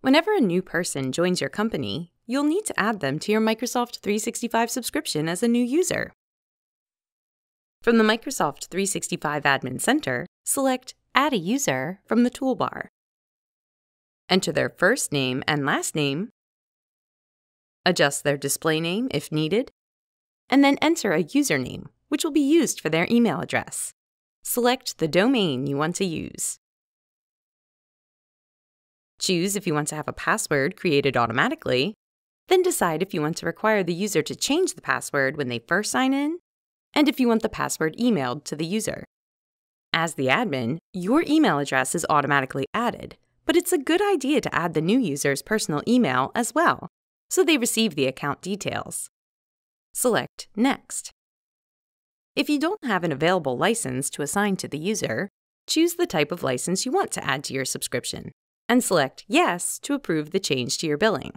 Whenever a new person joins your company, you'll need to add them to your Microsoft 365 subscription as a new user. From the Microsoft 365 Admin Center, select Add a User from the toolbar. Enter their first name and last name, adjust their display name if needed, and then enter a username, which will be used for their email address. Select the domain you want to use. Choose if you want to have a password created automatically, then decide if you want to require the user to change the password when they first sign in and if you want the password emailed to the user. As the admin, your email address is automatically added, but it's a good idea to add the new user's personal email as well, so they receive the account details. Select Next. If you don't have an available license to assign to the user, choose the type of license you want to add to your subscription, and select Yes to approve the change to your billing.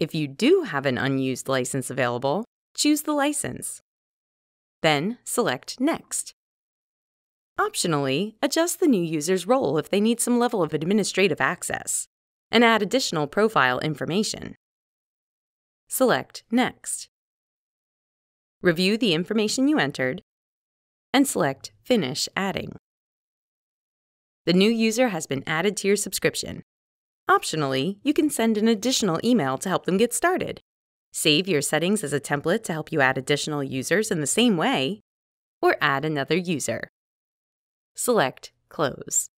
If you do have an unused license available, choose the license. Then select Next. Optionally, adjust the new user's role if they need some level of administrative access, and add additional profile information. Select Next. Review the information you entered, and select Finish Adding. The new user has been added to your subscription. Optionally, you can send an additional email to help them get started. Save your settings as a template to help you add additional users in the same way, or add another user. Select Close.